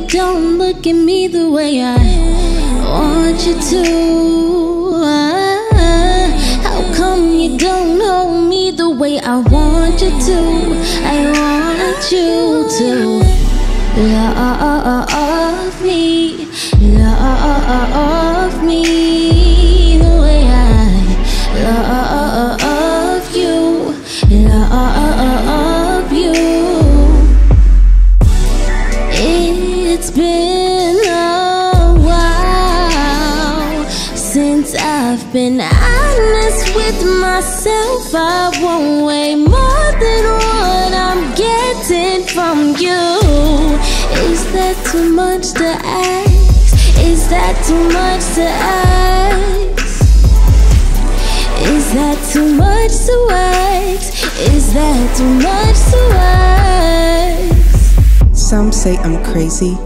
you don't look at me the way I want you to? How come you don't hold me the way I want you to? I want you to love It's been a while since I've been honest with myself. I want way more than what I'm getting from you. Is that too much to ask? Is that too much to ask? Is that too much to ask? Is that too much to ask? Some say I'm crazy,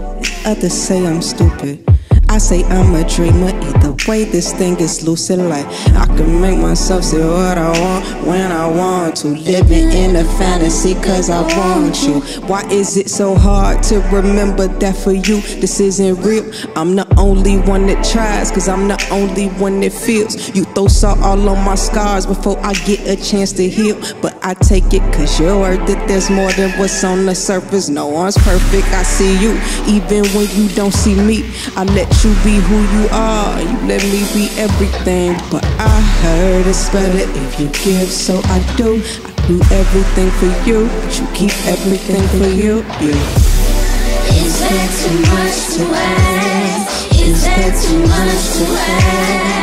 others say I'm stupid. I say I'm a dreamer, either way this thing is lucid like I can make myself say what I want when I want to. Living in a fantasy cause I want you. Why is it so hard to remember that for you this isn't real? I'm the only one that tries cause I'm the only one that feels. You throw salt all on my scars before I get a chance to heal. But I take it cause you're worth it. There's more than what's on the surface. No one's perfect, I see you Even when you don't see me. I let you be who you are. You let me be everything But I heard it's better if you give so I do. I do everything for you. But you keep everything for you, you Is that too much to ask? Is that too much to ask?